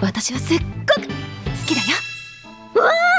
私はすっごく好きだよ。わあ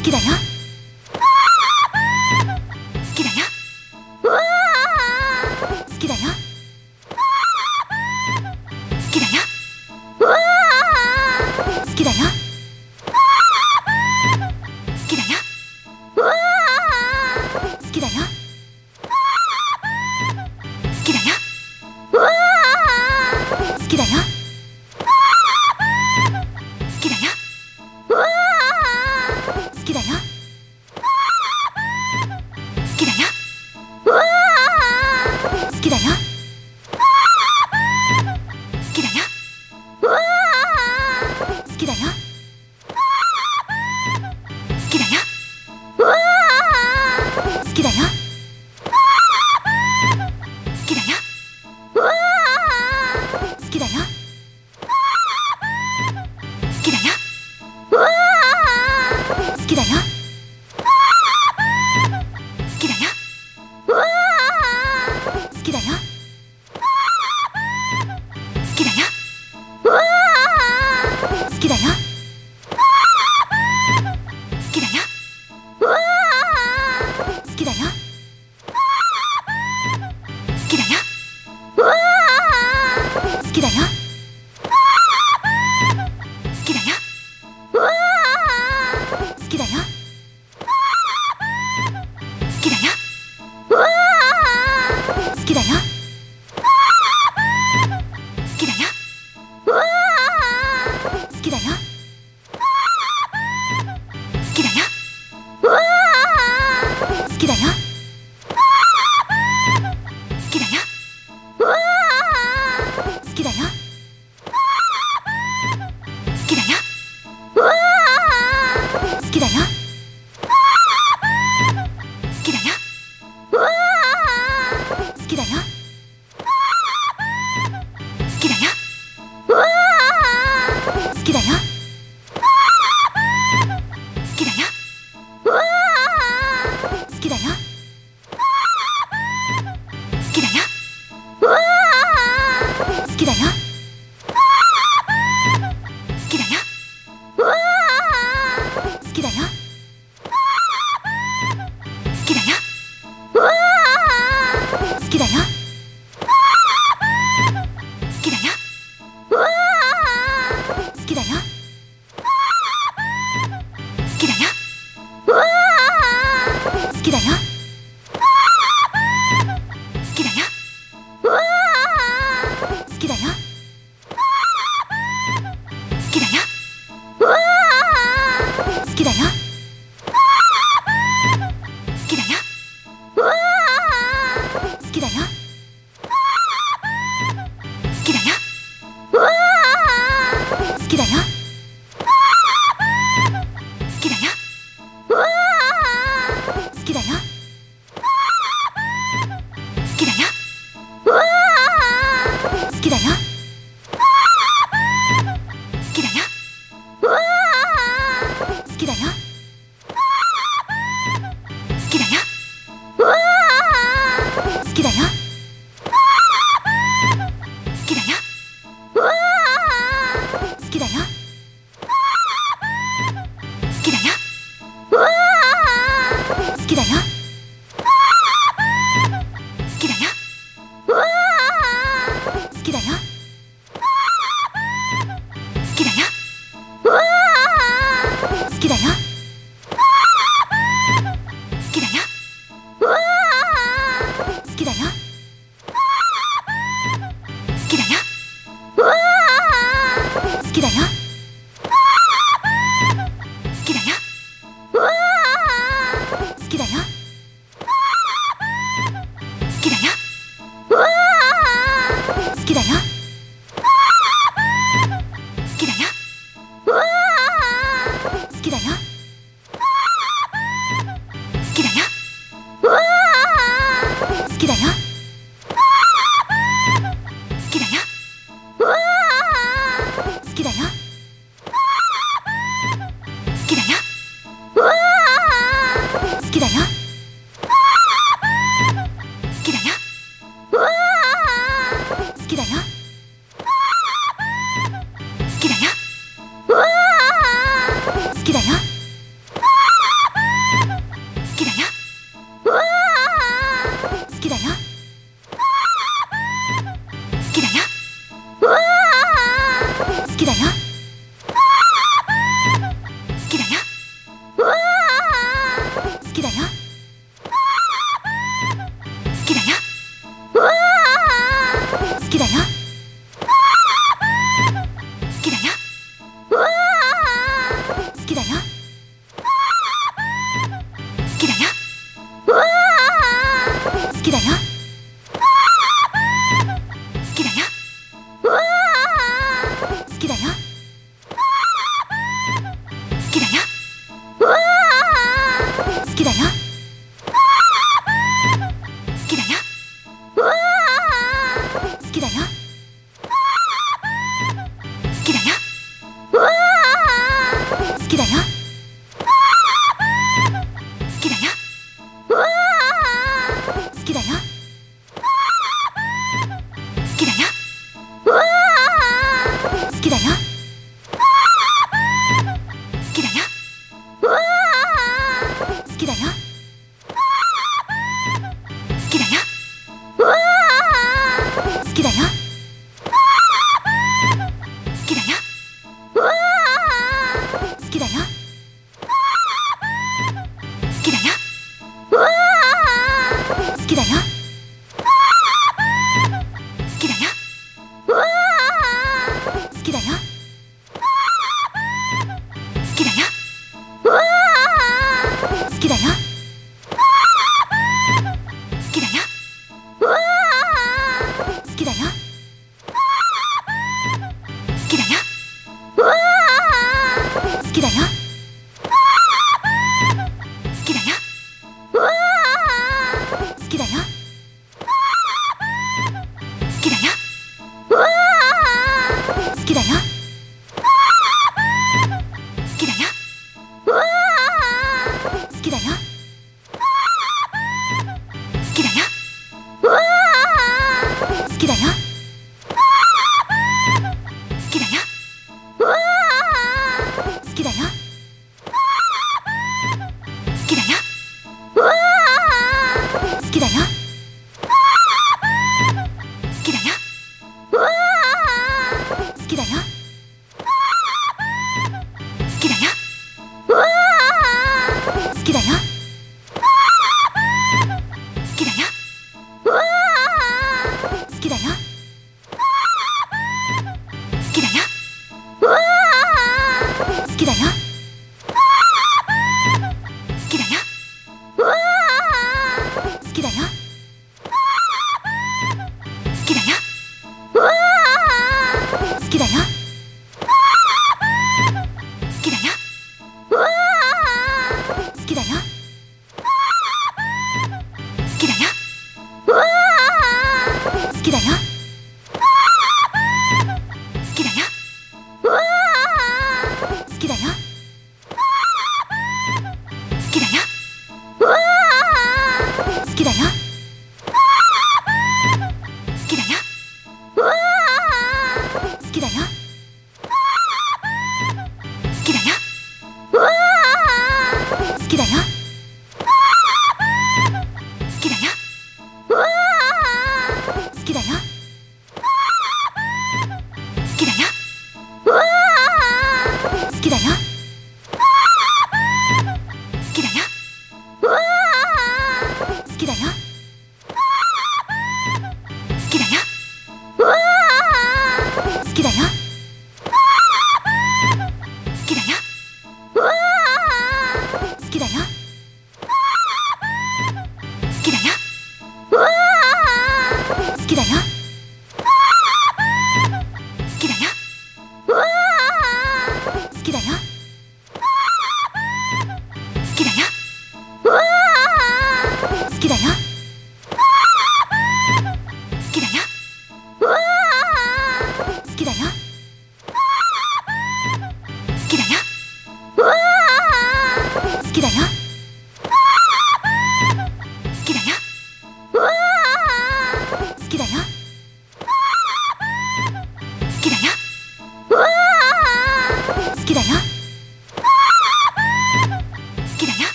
好きだよ。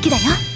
好きだよ。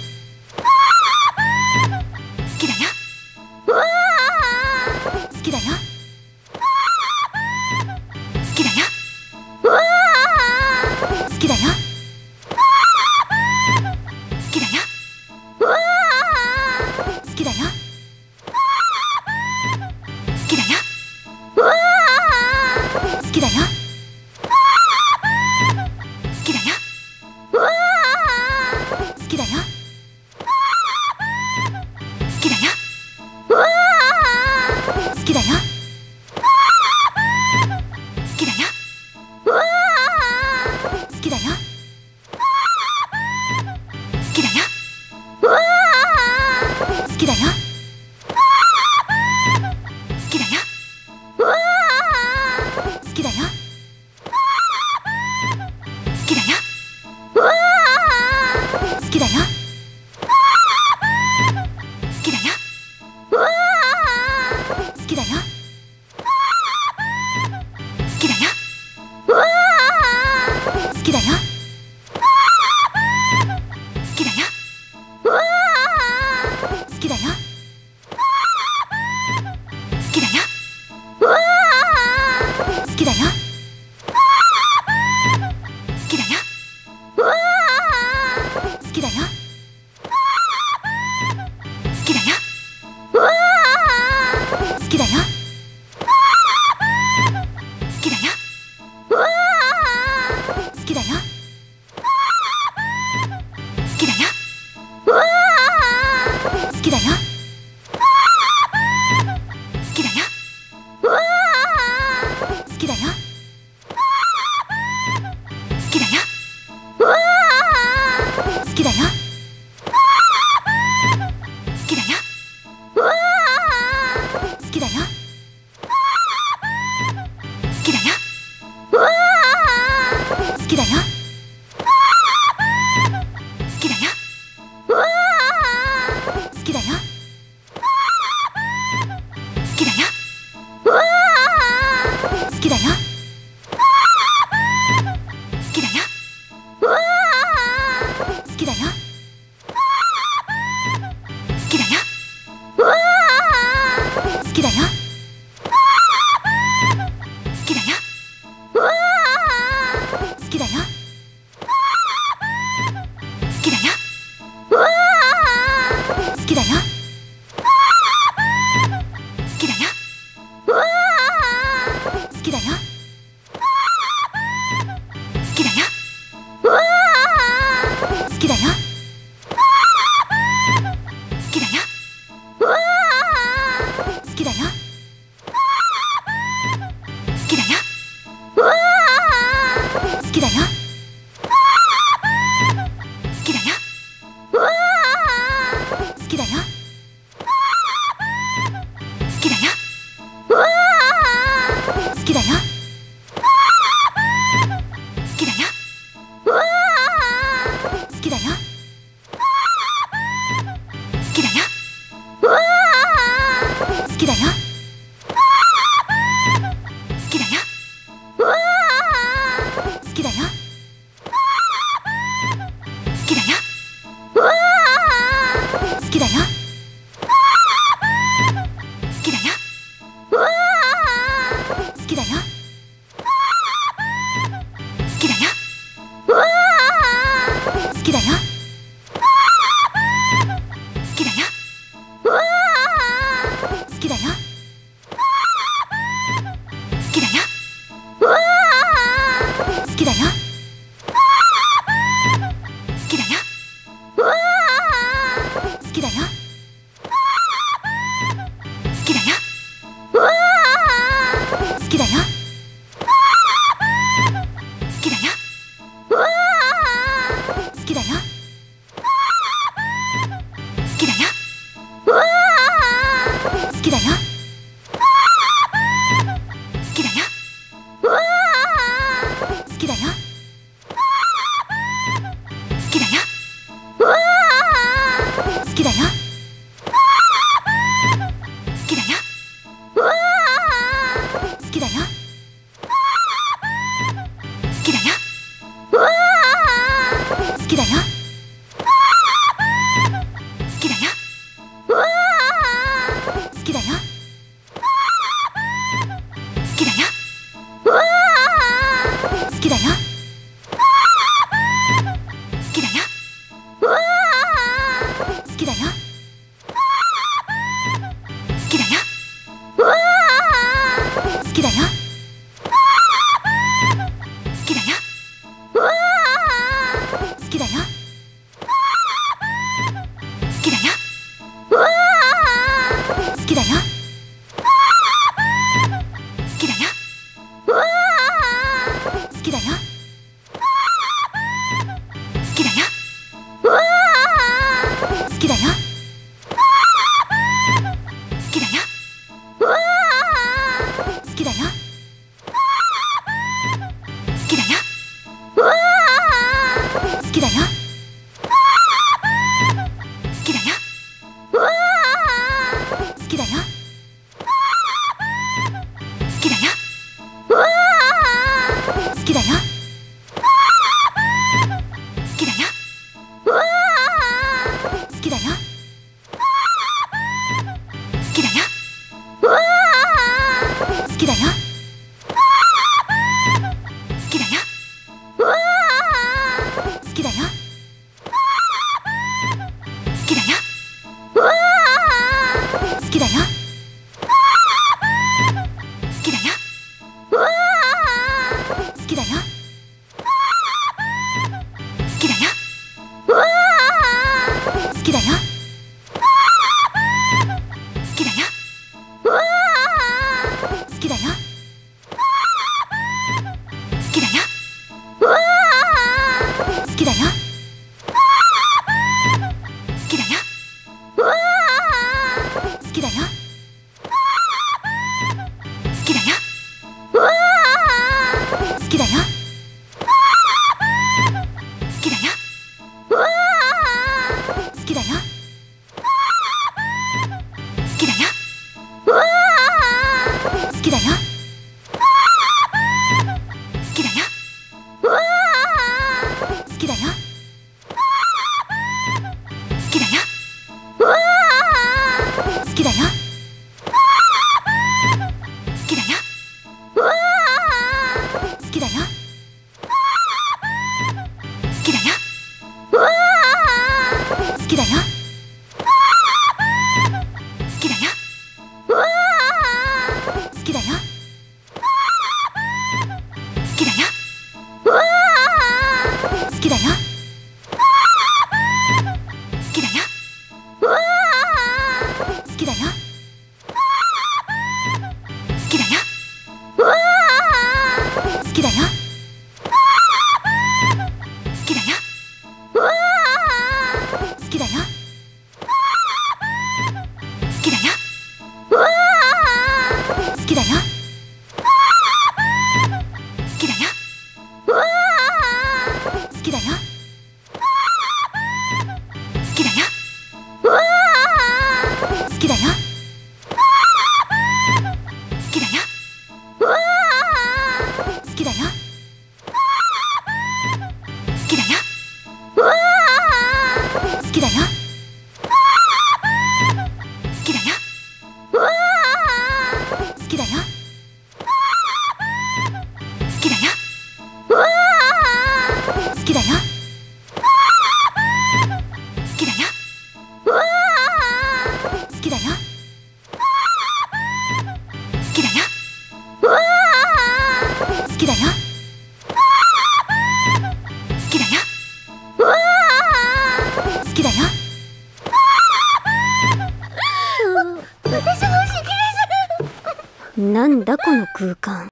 きだよ。